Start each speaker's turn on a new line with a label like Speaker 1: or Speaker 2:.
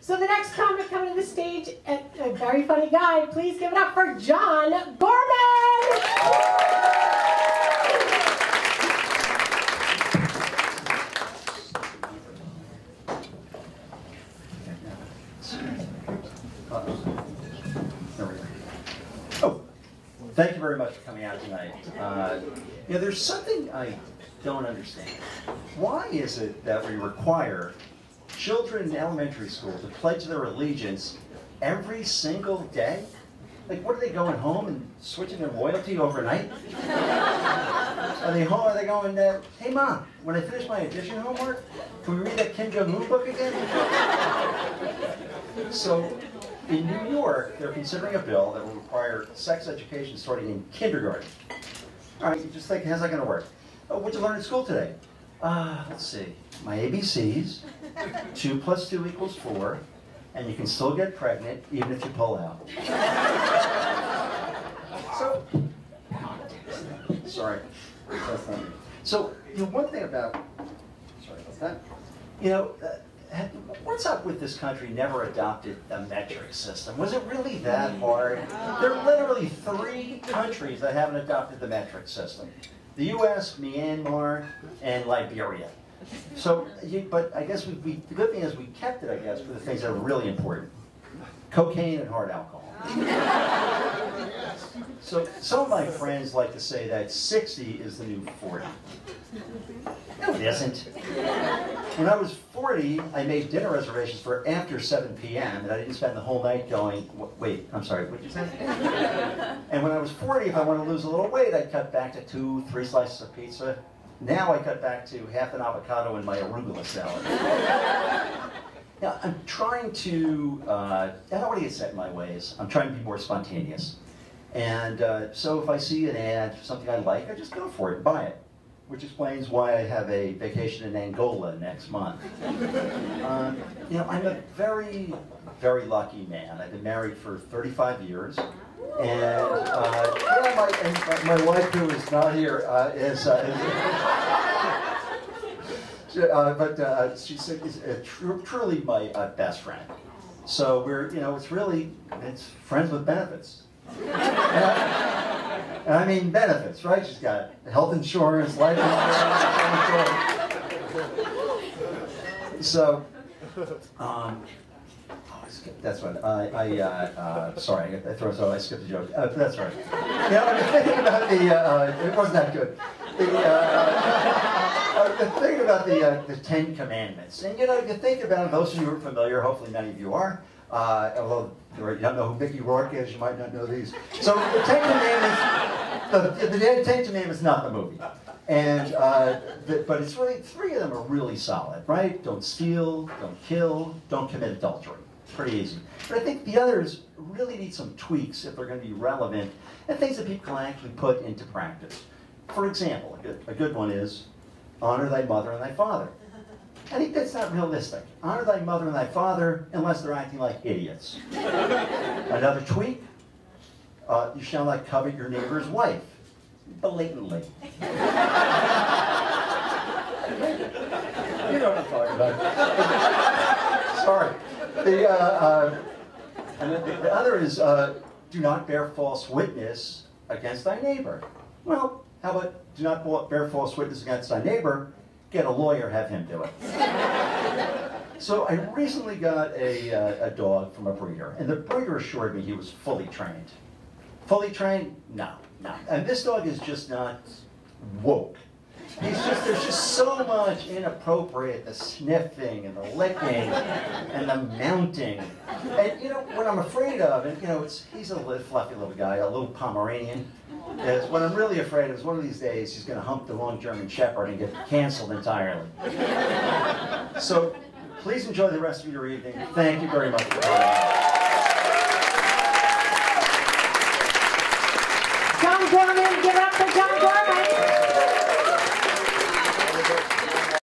Speaker 1: So the next comic coming to the stage, a, a very funny guy. Please give it up for John Gorman.
Speaker 2: Oh, thank you very much for coming out tonight. Uh, know, there's something I don't understand. Why is it that we require children in elementary school to pledge their allegiance every single day? Like, what are they going home and switching their loyalty overnight? Are they home? Are they going? Uh, hey, mom, when I finish my addition homework, can we read that Kim Jong Un book again? so, in New York, they're considering a bill that will require sex education starting in kindergarten. All right, you just think, how's that going to work? Oh, what'd you learn in school today? Uh, let's see, my ABCs, two plus two equals four, and you can still get pregnant even if you pull out. so, sorry, that's not me. So, you know, one thing about, sorry about that, you know, uh, what's up with this country never adopted the metric system? Was it really that hard? There are literally three countries that haven't adopted the metric system. The US, Myanmar, and Liberia. So, but I guess we, we, the good thing is we kept it, I guess, for the things that are really important. Cocaine and hard alcohol. So some of my friends like to say that 60 is the new 40. No, it isn't. When I was 40, I made dinner reservations for after 7 p.m. and I didn't spend the whole night going, wait, I'm sorry, what did you say? and when I was 40, if I want to lose a little weight, I'd cut back to two, three slices of pizza. Now I cut back to half an avocado in my arugula salad. now, I'm trying to, uh, I don't want to get set in my ways. I'm trying to be more spontaneous. And uh, so if I see an ad, for something I like, I just go for it and buy it. Which explains why I have a vacation in Angola next month. um, you know, I'm a very, very lucky man. I've been married for 35 years. And, uh, yeah, my, and my wife, who is not here, uh, is, uh, is uh, but uh, she's is, tr truly my uh, best friend. So we're, you know, it's really, it's friends with benefits. And I, mean benefits, right? She's got health insurance, life insurance. so, um, oh, that's right. I, I uh, uh, sorry, I, throw so I skipped a joke. Uh, that's right. Yeah, I was thinking about the. Uh, it wasn't that good. The, uh, the thing about the uh, the Ten Commandments, and you know, if you think about it, those of you are familiar, hopefully many of you are. Uh, although you don't know who Mickey Rourke is, you might not know these. So the Ten Commandments, the, the Ten Commandments, not the movie. And, uh, the, but it's really, three of them are really solid, right? Don't steal, don't kill, don't commit adultery. Pretty easy. But I think the others really need some tweaks if they're going to be relevant and things that people can actually put into practice. For example, a good, a good one is honor thy mother and thy father. I think that's not realistic. Honor thy mother and thy father unless they're acting like idiots. Another tweak, uh, you shall not covet your neighbor's wife. Blatantly. you know what I'm talking about. Sorry. The, uh, uh, and the, the, other is, uh, do not bear false witness against thy neighbor. Well, how about do not bear false witness against thy neighbor get a lawyer, have him do it. so I recently got a, uh, a dog from a breeder, and the breeder assured me he was fully trained. Fully trained? No, no. And this dog is just not woke. He's just, there's just so much inappropriate, the sniffing and the licking and the mounting. And you know, what I'm afraid of, and you know, it's, he's a little fluffy little guy, a little Pomeranian, is what I'm really afraid of is one of these days he's going to hump the wrong German Shepherd and get canceled entirely. so please enjoy the rest of your evening. Thank you very much